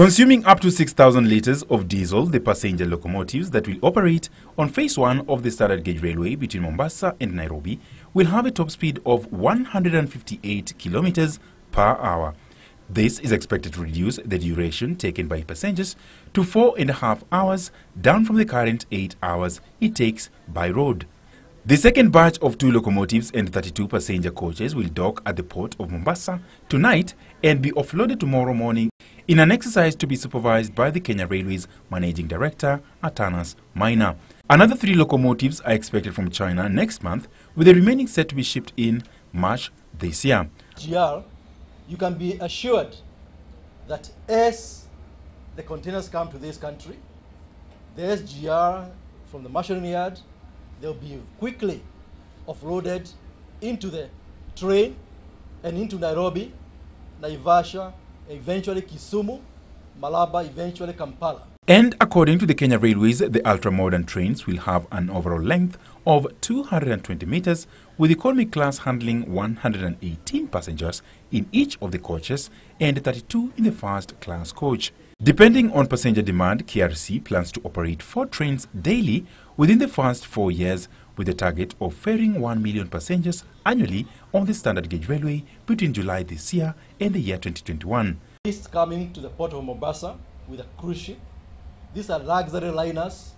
Consuming up to 6,000 litres of diesel, the passenger locomotives that will operate on phase 1 of the standard gauge railway between Mombasa and Nairobi will have a top speed of 158 kilometers per hour. This is expected to reduce the duration taken by passengers to four and a half hours, down from the current eight hours it takes by road. The second batch of two locomotives and 32 passenger coaches will dock at the port of Mombasa tonight and be offloaded tomorrow morning in an exercise to be supervised by the Kenya Railways Managing Director Atanas Maina. Another three locomotives are expected from China next month, with the remaining set to be shipped in March this year. GR, you can be assured that as the containers come to this country, the SGR from the machining yard, they'll be quickly offloaded into the train and into Nairobi, Naivasha, eventually Kisumu, Malaba, eventually Kampala. And according to the Kenya Railways, the ultra-modern trains will have an overall length of 220 meters, with economy class handling 118 passengers in each of the coaches and 32 in the first class coach. Depending on passenger demand, KRC plans to operate four trains daily within the first four years with a target of ferrying 1 million passengers annually on the standard gauge railway between July this year and the year 2021. This coming to the port of Mombasa with a cruise ship. These are luxury liners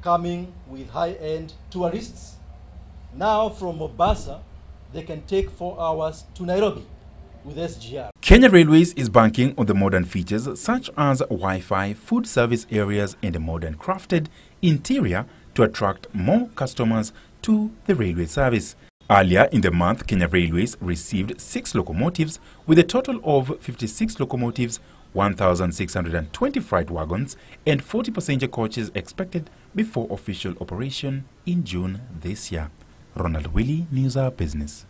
coming with high-end tourists. Now from Mombasa, they can take four hours to Nairobi with SGR. Kenya Railways is banking on the modern features such as Wi-Fi, food service areas and a modern crafted interior to attract more customers to the railway service. Earlier in the month, Kenya Railways received six locomotives with a total of 56 locomotives, 1,620 freight wagons and 40 passenger coaches expected before official operation in June this year. Ronald Willie, News Hour Business.